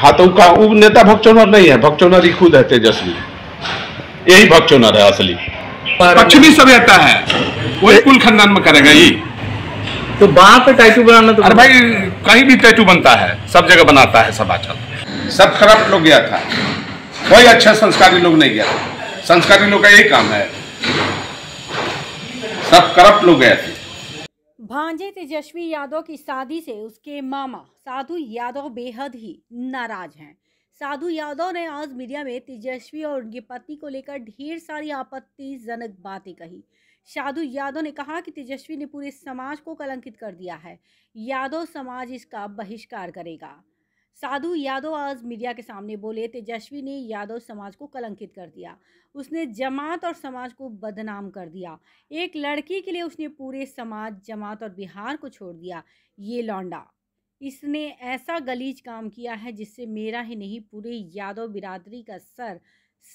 हाँ तो का वो नेता भक्चोनर नहीं है भक्चोनर ही खुद है तेजस्वी। यही भक्चोनर है असली। पश्चिमी सभ्यता है वही कुल खानदान में करेगा ये। तो वहाँ पे टैटू बनाना तो अरे भाई कहीं भी टैटू बनता है सब जगह बनाता है सब आजकल। सब करप्ट लोग गया था। कोई अच्छा संस्कारी लोग नहीं गया। संस्कारी लोग का यही काम है। सब करप्ट लोग गए थे। भांजे तेजस्वी यादव की शादी से उसके मामा साधु यादव बेहद ही नाराज़ हैं। साधु यादव ने आज मीडिया में तेजस्वी और उनकी पत्नी को लेकर ढेर सारी आपत्तिजनक बातें कही। साधु यादव ने कहा कि तेजस्वी ने पूरे समाज को कलंकित कर दिया है। यादव समाज इसका बहिष्कार करेगा। साधु यादव आज मीडिया के सामने बोले, तेजस्वी ने यादव समाज को कलंकित कर दिया। उसने जमात और समाज को बदनाम कर दिया। एक लड़की के लिए उसने पूरे समाज, जमात और बिहार को छोड़ दिया। ये लौंडा। इसने ऐसा गलीज काम किया है जिससे मेरा ही नहीं, पूरे यादव बिरादरी का सर,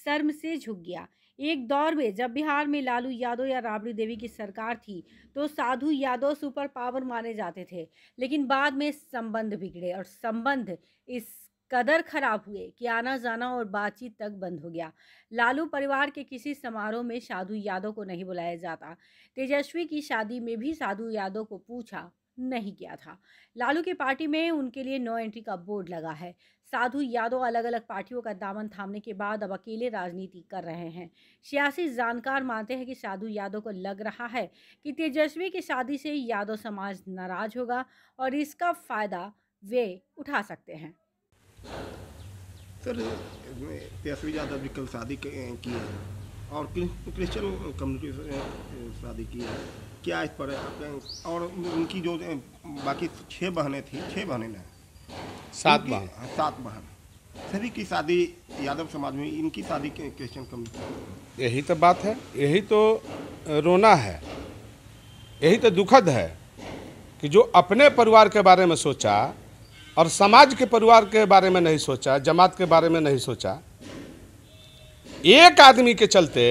शर्म से झुक गया। एक दौर में जब बिहार में लालू यादव या राबड़ी देवी की सरकार थी तो साधु यादव सुपर पावर माने जाते थे, लेकिन बाद में संबंध बिगड़े और संबंध इस कदर खराब हुए कि आना जाना और बातचीत तक बंद हो गया। लालू परिवार के किसी समारोह में साधु यादव को नहीं बुलाया जाता। तेजस्वी की शादी में भी साधु यादव को पूछा नहीं किया था। लालू की पार्टी में उनके लिए नो एंट्री का बोर्ड लगा है। साधु यादव अलग अलग पार्टियों का दामन थामने के बाद अब अकेले राजनीति कर रहे हैं। सियासी जानकार मानते हैं कि साधु यादव को लग रहा है कि तेजस्वी की शादी से यादव समाज नाराज़ होगा और इसका फ़ायदा वे उठा सकते हैं। सर तेजस्वी यादव जी कल शादी की है। और क्रिश्चियन कम्युनिटी से शादी की है। क्या इस पर और उनकी जो बाकी छः बहनें थी छः बहनें ना सात बहन। हाँ, सात बहन। सभी की शादी यादव समाज में इनकी शादी क्रिश्चियन कम्युनिटी यही तो बात है। यही तो रोना है। यही तो दुखद है कि जो अपने परिवार के बारे में सोचा और समाज के परिवार के बारे में नहीं सोचा जमात के बारे में नहीं सोचा एक आदमी के चलते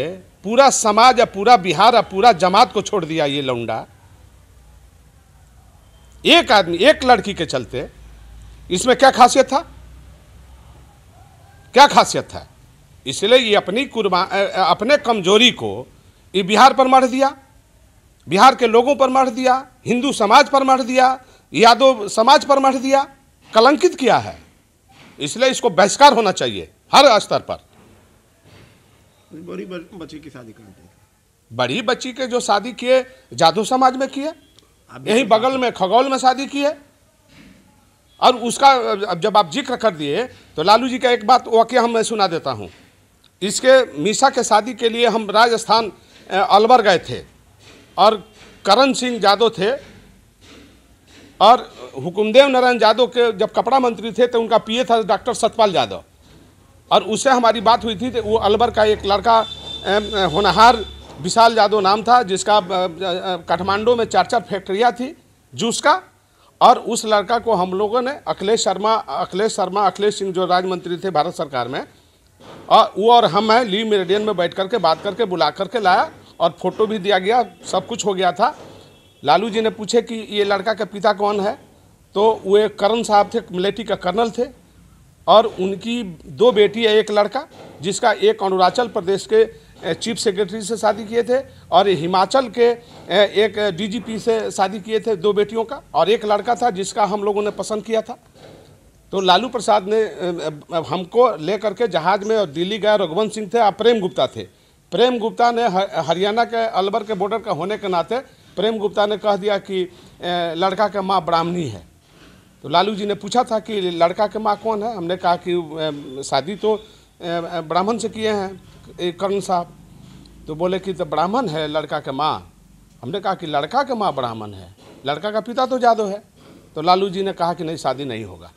पूरा समाज या पूरा बिहार या पूरा जमात को छोड़ दिया ये लौंडा। एक आदमी, एक लड़की के चलते इसमें क्या खासियत था? क्या खासियत था? इसलिए ये अपनी कुर्बा अपने कमज़ोरी को ये बिहार पर मढ़ दिया, बिहार के लोगों पर मढ़ दिया, हिंदू समाज पर मढ़ दिया, यादव समाज पर मढ़ दिया, कलंकित किया है। इसलिए इसको बहिष्कार होना चाहिए हर स्तर पर। बड़ी बच्ची की शादी करते थे। बड़ी बच्ची के जो शादी किए जादू समाज में किए यही बगल में खगौल में शादी किए। और उसका अब जब आप ज़िक्र कर दिए तो लालू जी का एक बात वाक्य हम मैं सुना देता हूँ। इसके मीसा के शादी के लिए हम राजस्थान अलवर गए थे। और करण सिंह यादव थे। और हुकुमदेव नारायण यादव के जब कपड़ा मंत्री थे तो उनका पीए था डॉक्टर सतपाल यादव और उससे हमारी बात हुई थी वो अलवर का एक लड़का होनहार विशाल यादव नाम था, जिसका काठमांडू में चार चार फैक्ट्रियाँ थी, जूस का। और उस लड़का को हम लोगों ने अखिलेश शर्मा अखिलेश शर्मा, अखिलेश सिंह जो राज्य मंत्री थे भारत सरकार में और वो और हम हैं, ली मेरेडियन में बैठ करके, बात करके, बुला करके लाया और फ़ोटो भी दिया गया, सब कुछ हो गया था। लालू जी ने पूछे कि ये लड़का का पिता कौन है? तो वो करण साहब थे मिलिट्री का कर्नल थे। और उनकी दो बेटी है, एक लड़का, जिसका एक अरुणाचल प्रदेश के चीफ सेक्रेटरी से शादी किए थे और हिमाचल के एक डीजीपी से शादी किए थे दो बेटियों का और एक लड़का था जिसका हम लोगों ने पसंद किया था। तो लालू प्रसाद ने हमको लेकर के जहाज़ में और दिल्ली गए रघुवंश सिंह थे और प्रेम गुप्ता थे। प्रेम गुप्ता ने हरियाणा के अलवर के बॉर्डर का होने के नाते प्रेम गुप्ता ने कह दिया कि लड़का का माँ ब्राह्मणी है। तो लालू जी ने पूछा था कि लड़का के माँ कौन है? हमने कहा कि शादी तो ब्राह्मण से किए हैं कर्ण साहब। तो बोले कि तो ब्राह्मण है लड़का के माँ, हमने कहा कि लड़का के माँ ब्राह्मण है। लड़का का पिता तो जादव है। तो लालू जी ने कहा कि नहीं, शादी नहीं होगा।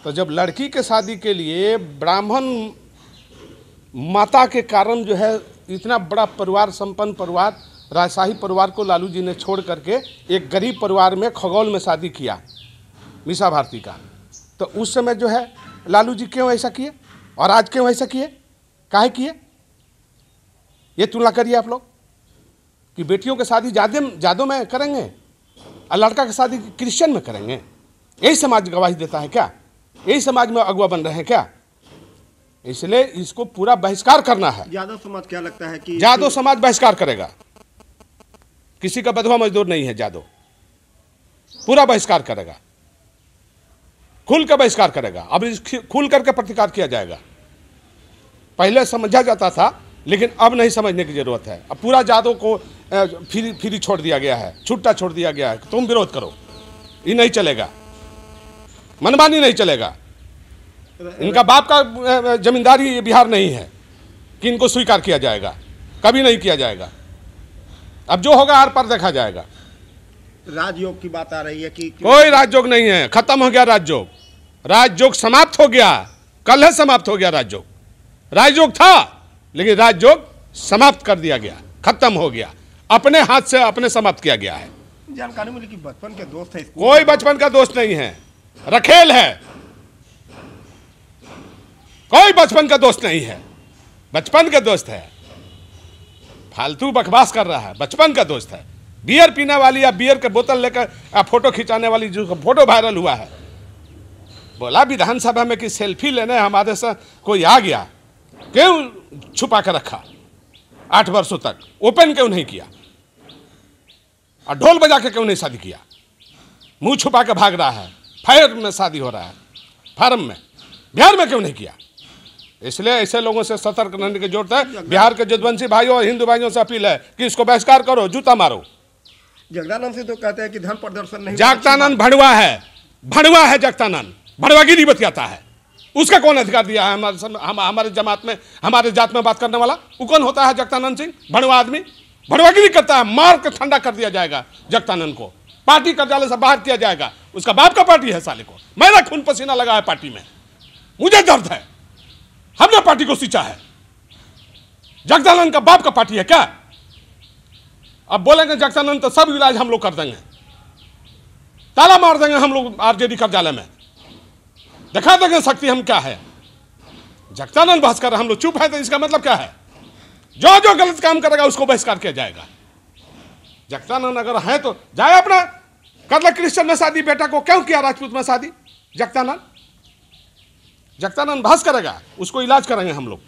तो जब लड़की के शादी के लिए ब्राह्मण माता के कारण जो है, इतना बड़ा परिवार, संपन्न परिवार, राजशाही परिवार को लालू जी ने छोड़ करके एक गरीब परिवार में खगौल में शादी किया। मीसा भारती का। तो उस समय जो है लालू जी क्यों ऐसा किए? और आज क्यों ऐसा किए? काहे किए? ये तुलना करिए आप लोग कि बेटियों की शादी जादे जादों में करेंगे और लड़का की शादी क्रिश्चियन में करेंगे। यही समाज गवाही देता है क्या? यही समाज में अगुआ बन रहे हैं क्या? इसलिए इसको पूरा बहिष्कार करना है। यादव समाज क्या लगता है कि जादव समाज बहिष्कार करेगा। किसी का बधवा मजदूर नहीं है जादव पूरा बहिष्कार करेगा। खुल कर बहिष्कार करेगा। अब इस खुल करके प्रतिकार किया जाएगा। पहले समझा जाता था लेकिन अब नहीं समझने की ज़रूरत है। अब पूरा जादव को फ्री फ्री छोड़ दिया गया है। छुट्टा छोड़ दिया गया है। तुम विरोध करो। ये नहीं चलेगा। मनमानी नहीं चलेगा। इनका बाप का जमींदारी ये बिहार नहीं है कि इनको स्वीकार किया जाएगा। कभी नहीं किया जाएगा। अब जो होगा हर पर देखा जाएगा। राजयोग की बात आ रही है कि- कोई राजयोग नहीं है। खत्म हो गया राजयोग। राजयोग समाप्त हो गया। कल है समाप्त हो गया राजयोग। राजयोग था लेकिन राजयोग समाप्त कर दिया गया खत्म हो गया। अपने हाथ से अपने समाप्त किया गया है। जानकारी मिली कि बचपन के दोस्त है कोई बचपन का दोस्त नहीं है। रखेल है। कोई बचपन का दोस्त नहीं है। बचपन का दोस्त है। फालतू बकवास कर रहा है। बचपन का दोस्त है। बियर पीने वाली या बियर के बोतल लेकर फ़ोटो खिंचाने वाली जो फ़ोटो वायरल हुआ है। बोला विधानसभा में कि सेल्फी लेने हमारे से कोई आ गया। क्यों छुपा कर रखा? आठ वर्षों तक। ओपन क्यों नहीं किया? और ढोल बजा के क्यों नहीं शादी किया? मुँह छुपा के भाग रहा है। फायर में शादी हो रहा है। फार्म में। बिहार में क्यों नहीं किया? इसलिए ऐसे लोगों से सतर्क रहने की ज़रूरत है। बिहार के जदवंशी भाइयों और हिंदू भाइयों से अपील है कि इसको बहिष्कार करो जूता मारो। जगदानंद से तो कहते हैं कि धर्म प्रदर्शन नहीं जागतानंद भड़वा है। भड़वा है जागतानंद। भड़वागिरी बतियाता है। उसका कौन अधिकार दिया है हमारे सम, हम, हमारे जमात में हमारे जात में बात करने वाला? वो कौन होता है जगतानंद सिंह? भड़वा आदमी। भड़वागिरी करता है मार के ठंडा कर दिया जाएगा जगतानंद को। पार्टी कार्यालय से बाहर किया जाएगा। उसका बाप का पार्टी है साले को। मेरा खून पसीना लगा है पार्टी में। मुझे दर्द है। हमने पार्टी को सींचा है। जगदानंद का बाप का पार्टी है क्या? अब बोलेंगे जगदानंद तो सब इलाज हम लोग कर देंगे। ताला मार देंगे हम लोग आरजेडी कार्यालय में। दिखा देंगे शक्ति हम क्या है? जगतानंद बहस कर रहे हैं, हम लोग चुप है तो इसका मतलब क्या है? जो जो गलत काम करेगा उसको बहिष्कार किया जाएगा। जगतानंद अगर है तो जाए अपना। कर ले क्रिश्चियन में शादी बेटा को क्यों किया राजपूत में शादी? जगतानंद? जगतानंद बहस करेगा उसको इलाज करेंगे हम लोग।